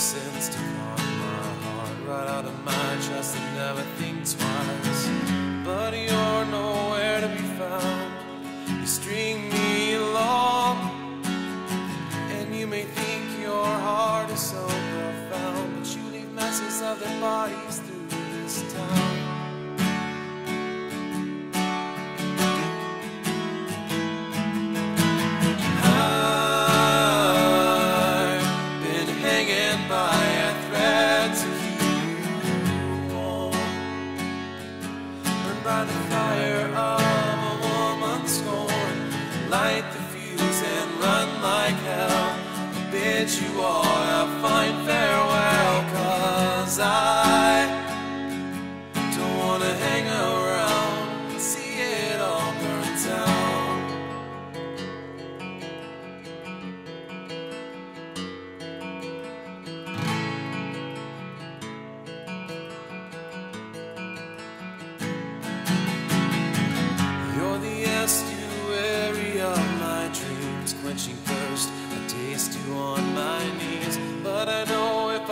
the to part my heart right out of my chest and never think twice. But you're nowhere to be found. You string me along, and you may think your heart is so profound, but you leave masses of their bodies Light the fuse and run like hell. I bid you all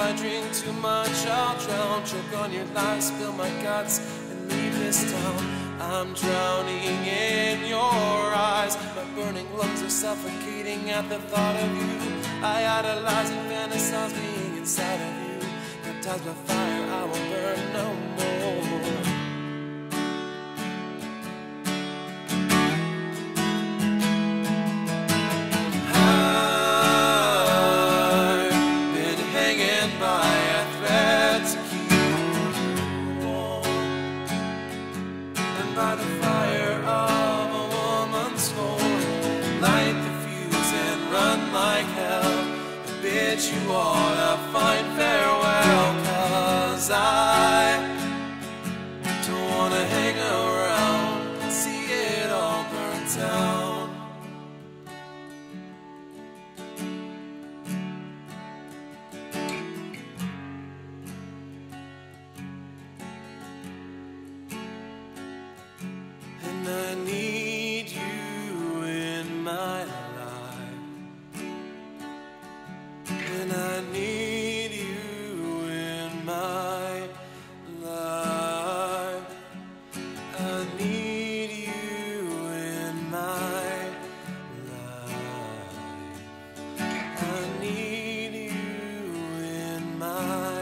I drink too much, I'll drown. Choke on your lies, spill my guts, and leave this town. I'm drowning in your eyes. My burning lungs are suffocating at the thought of you. I idolize and fantasize being inside of you. Baptized by fire, I will burn no more. fire a. Light the fuse and run like hell. I bid you all a fine farewell, cause I. heart.